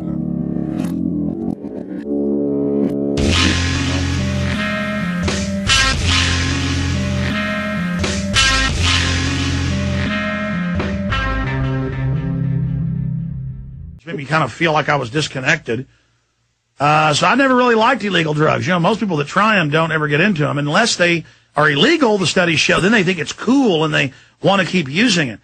It. Made me kind of feel like I was disconnected. Uh, so I never really liked illegal drugs. You know, most people that try them don't ever get into them unless they are illegal, the studies show. Then they think it's cool and they want to keep using it.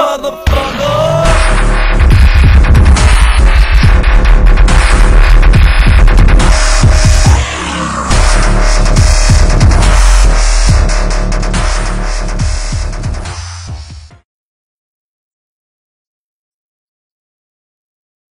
motherfucker.